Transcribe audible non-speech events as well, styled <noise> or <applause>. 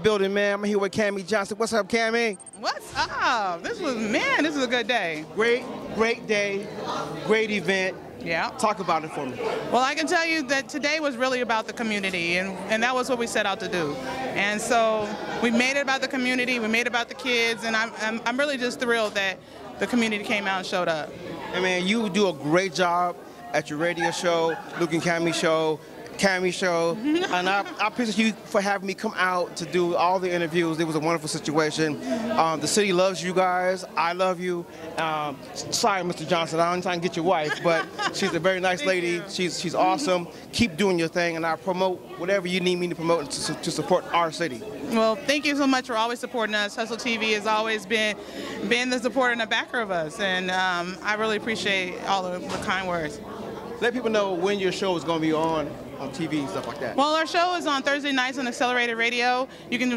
Building man, I'm here with Cammie Johnson. What's up, Cammie? What's up? This was man. This was a good day. Great, great day, great event. Yeah. Talk about it for me. Well, I can tell you that today was really about the community, and, and that was what we set out to do. And so we made it about the community, we made it about the kids, and I'm, I'm, I'm really just thrilled that the community came out and showed up. I mean, you do a great job at your radio show, Luke and Cammie show, Cammie show, <laughs> and I, I appreciate you for having me come out to do all the interviews. It was a wonderful situation. Um, the city loves you guys. I love you. Um, sorry, Mr. Johnson, I don't trying to get your wife, but <laughs> she's a very nice lady. She's she's awesome. Keep doing your thing, and I promote whatever you need me to promote to, to support our city. Well, thank you so much for always supporting us. Hustle TV has always been been the supporter and the backer of us, and um, I really appreciate all of the kind words. Let people know when your show is going to be on on TV and stuff like that. Well, our show is on Thursday nights on Accelerated Radio. You can